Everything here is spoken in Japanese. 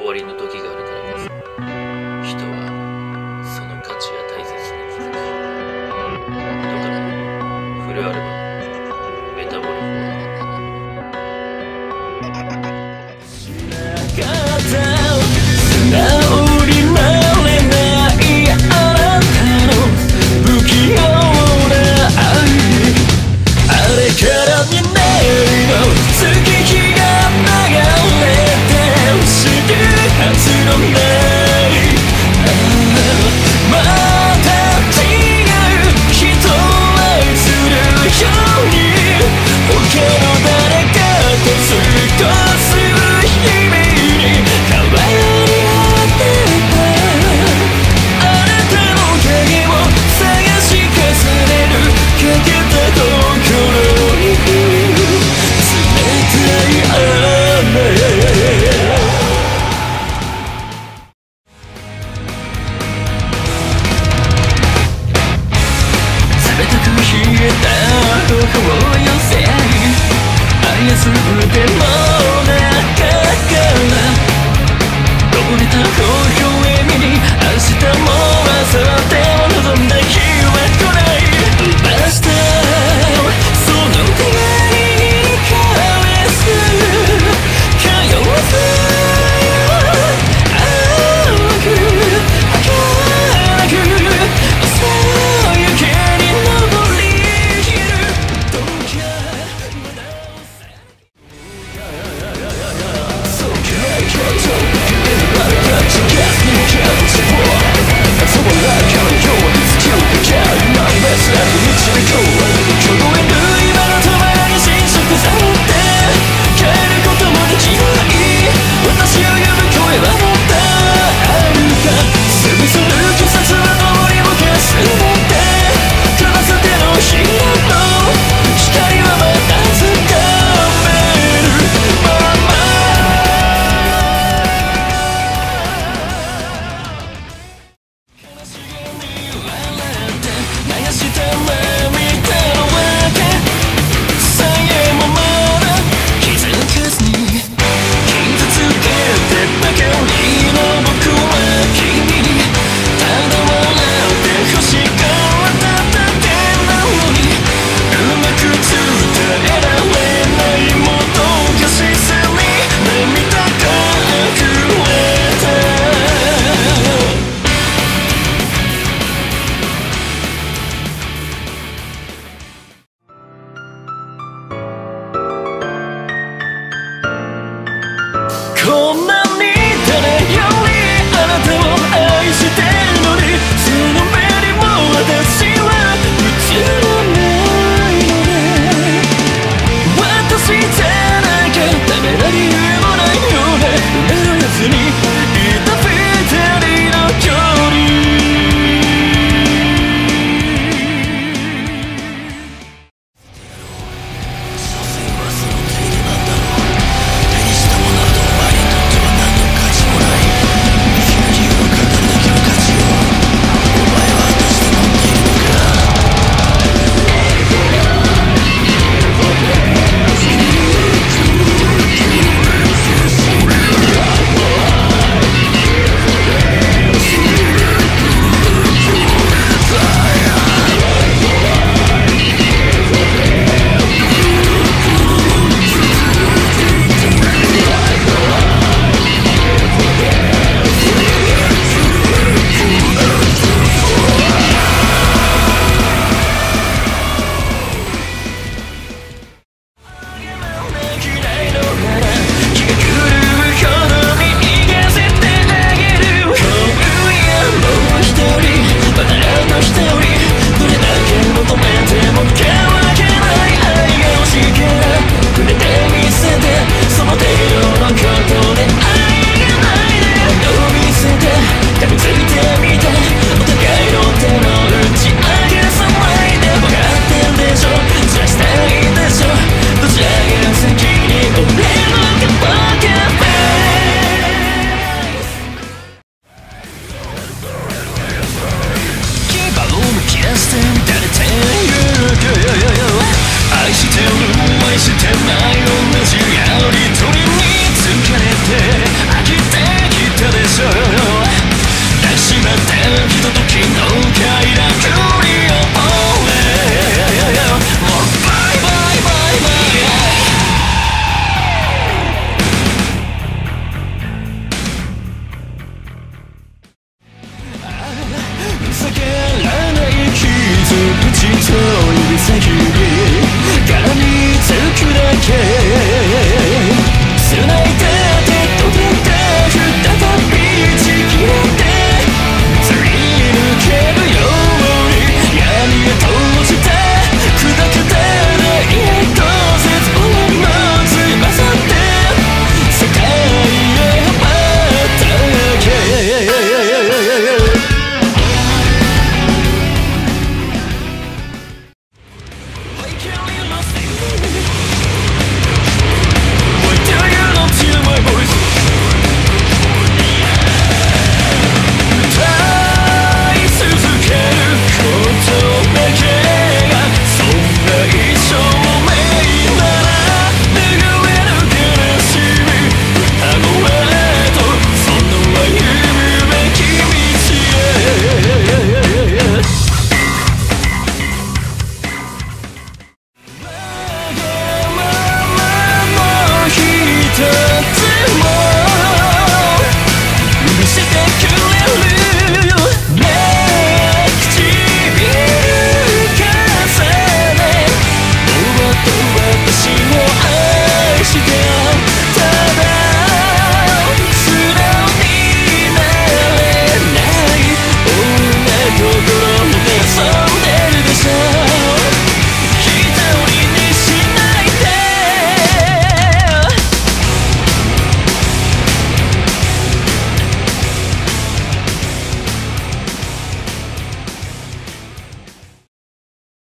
終わりの時があるからこそ人はその価値や大切に気づく。だからフれあれば「メタボルフォー」すべて